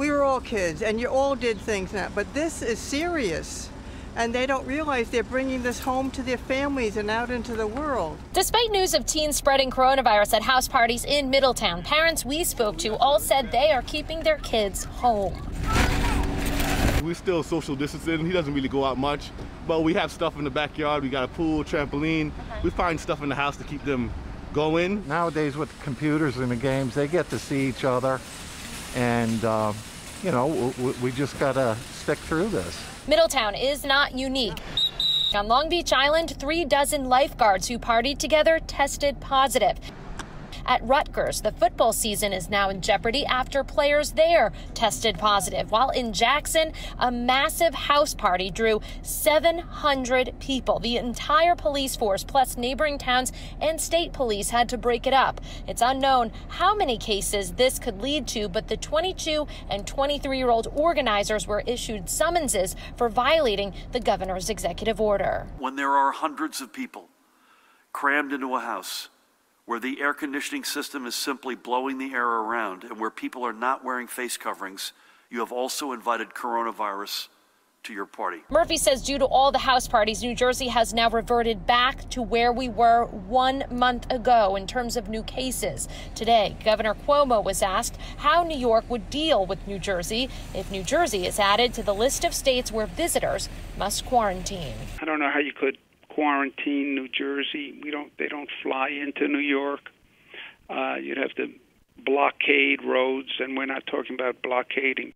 we were all kids and you all did things now, but this is serious. And they don't realize they're bringing this home to their families and out into the world. Despite news of teens spreading coronavirus at house parties in Middletown, parents we spoke to all said they are keeping their kids home. We're still social distancing. He doesn't really go out much, but we have stuff in the backyard. We got a pool, trampoline. We find stuff in the house to keep them going. Nowadays, with the computers and the games, they get to see each other, and uh, you know, we, we just gotta stick through this. Middletown is not unique. On Long Beach Island, three dozen lifeguards who partied together tested positive. At Rutgers, the football season is now in jeopardy after players there tested positive. While in Jackson, a massive house party drew 700 people. The entire police force, plus neighboring towns and state police, had to break it up. It's unknown how many cases this could lead to, but the 22 and 23 year old organizers were issued summonses for violating the governor's executive order. When there are hundreds of people crammed into a house, where the air conditioning system is simply blowing the air around and where people are not wearing face coverings, you have also invited coronavirus to your party. Murphy says due to all the house parties, New Jersey has now reverted back to where we were one month ago in terms of new cases. Today, Governor Cuomo was asked how New York would deal with New Jersey if New Jersey is added to the list of states where visitors must quarantine. I don't know how you could quarantine New Jersey. We don't. They don't fly into New York. Uh, you'd have to blockade roads, and we're not talking about blockading